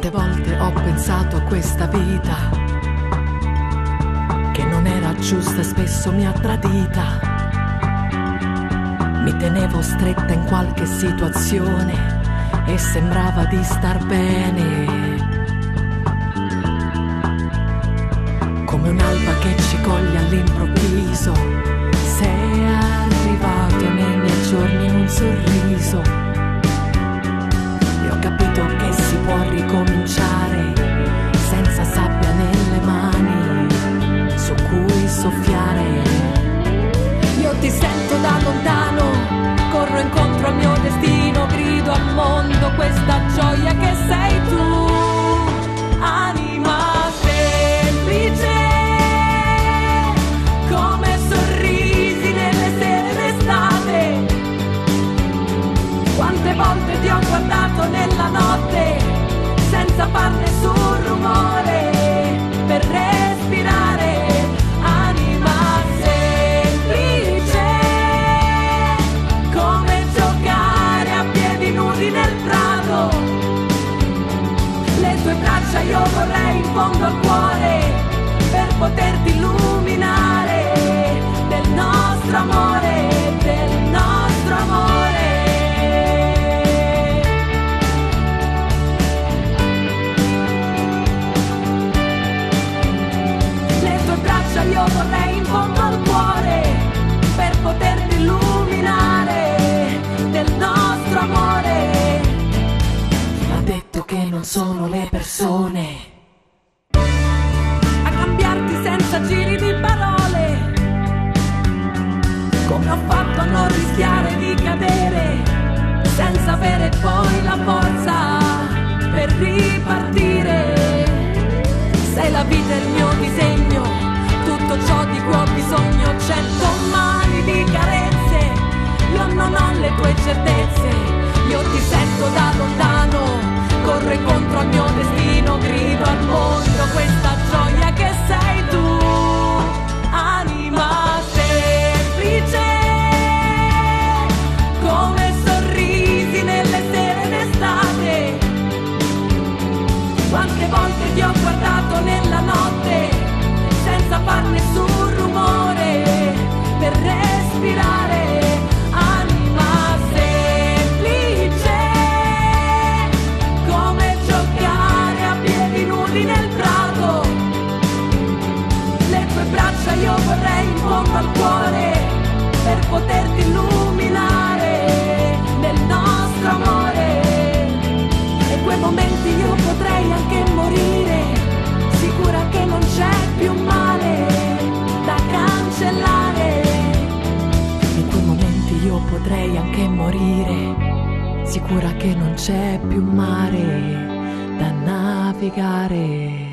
Quante volte ho pensato a questa vita che non era giusta e spesso mi ha tradita. Mi tenevo stretta in qualche situazione e sembrava di star bene. Al mio destino, grido al mondo questa gioia che sei tu, anima semplice, come sorrisi nelle sere d'estate. Quante volte ti ho guardato nella notte senza far nessun rumore per respirare. Fondo al cuore per poterti illuminare del nostro amore, del nostro amore. Le tue braccia io vorrei in fondo al cuore per poterti illuminare del nostro amore. Ha detto che non sono le persone senza giri di parole. Come ho fatto a non rischiare di cadere senza avere poi la forza per ripartire. Sei la vita il mio disegno, tutto ciò di cui ho bisogno, cento mani di carezze, ti ho guardato nella notte senza far nessun rumore per respirare. Anima semplice, come giocare a piedi nudi nel prato. Le tue braccia io vorrei in fondo al cuore potrei anche morire, sicura che non c'è più mare da navigare.